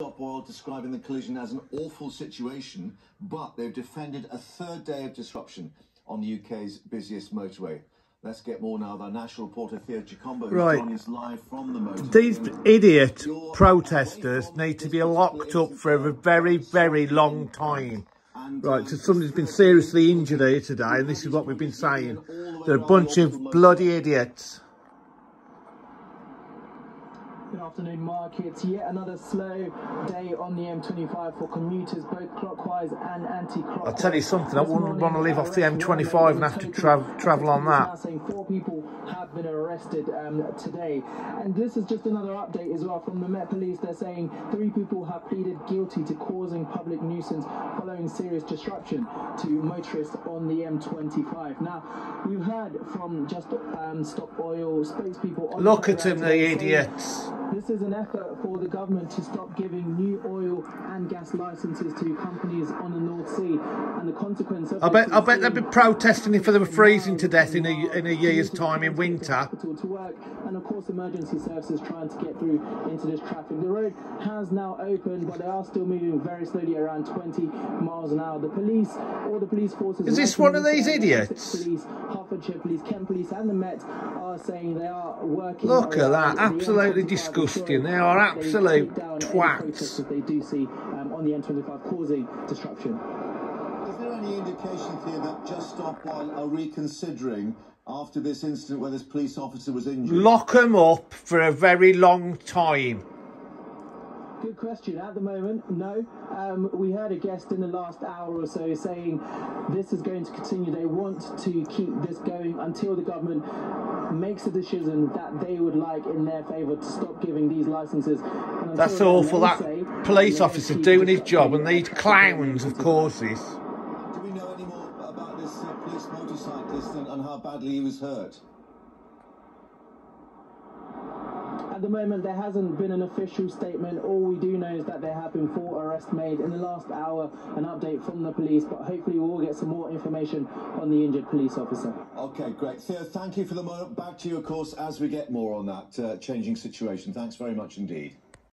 Stop Oil describing the collision as an awful situation, but they've defended a third day of disruption on the UK's busiest motorway. Let's get more now. Our national reporter Theo Chikomba, who's Right. us live from the motorway. These idiot protesters need to be locked up for a very, very long time. Right, so somebody's been seriously injured here today, and this is what we've been saying. They're a bunch of bloody idiots. Good afternoon, Mark. It's yet another slow day on the M25 for commuters, both clockwise and anti-clockwise. I'll tell you something, I wouldn't want to live off the M25 and have to 20 tra- travel on that. saying four people have been arrested um, today. And this is just another update as well from the Met Police. They're saying three people have pleaded guilty to causing public nuisance following serious disruption to motorists on the M25. Now, we've heard from Just um, Stop Oil spokespeople on Look the at ground the idiots. This is an effort for the government to stop giving new oil and gas licenses to companies on the North Sea, and the consequence of I bet, I bet they'll be protesting if they were freezing to death in a, in a year's time in can't get to winter. to work, and of course emergency services trying to get through into this traffic. The road has now opened, but they are still moving very slowly, around 20 miles an hour. The police, all the police forces. Is this one of these idiots? Police, Hertfordshire Police, Kent Police, and the Met are saying they are working. Look at that, absolutely M25, disgusting. They are absolute take down any twats. protests that they do see um, on the M25 causing disruption. Is there any indication here that Just Stop Oil are reconsidering after this incident where this police officer was injured? Lock them up for a very long time. Good question. At the moment, no. Um, we heard a guest in the last hour or so saying this is going to continue. They want to keep this going until the government makes a decision that they would like in their favour to stop giving these licenses. That's then, awful. That say police officer doing his job, and these clowns of M25. caused. Do we know any more about this uh, police motorcyclist and, and how badly he was hurt? At the moment, there hasn't been an official statement. All we do know is that there have been four arrests made in the last hour. An update from the police, but hopefully we'll get some more information on the injured police officer. Okay, great. Theo, thank you for the moment. Back to you, of course, as we get more on that uh, changing situation. Thanks very much indeed.